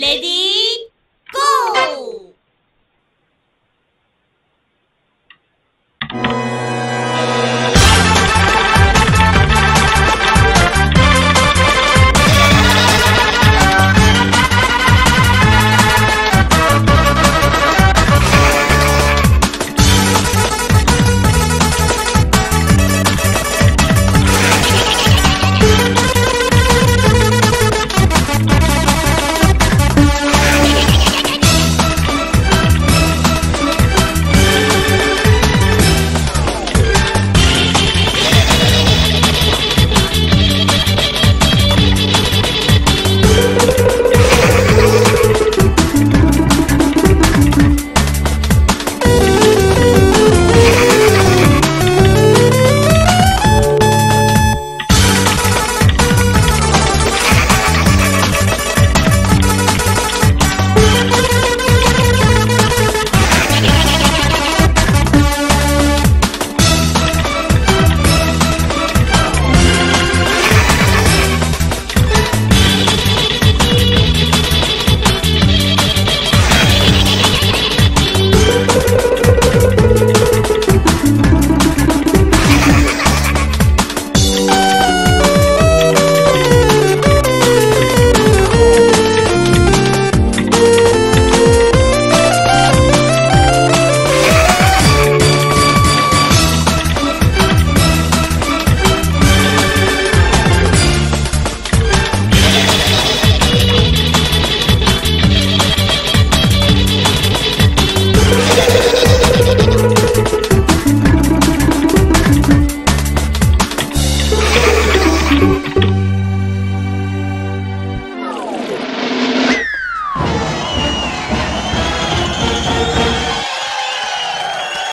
Ready, go!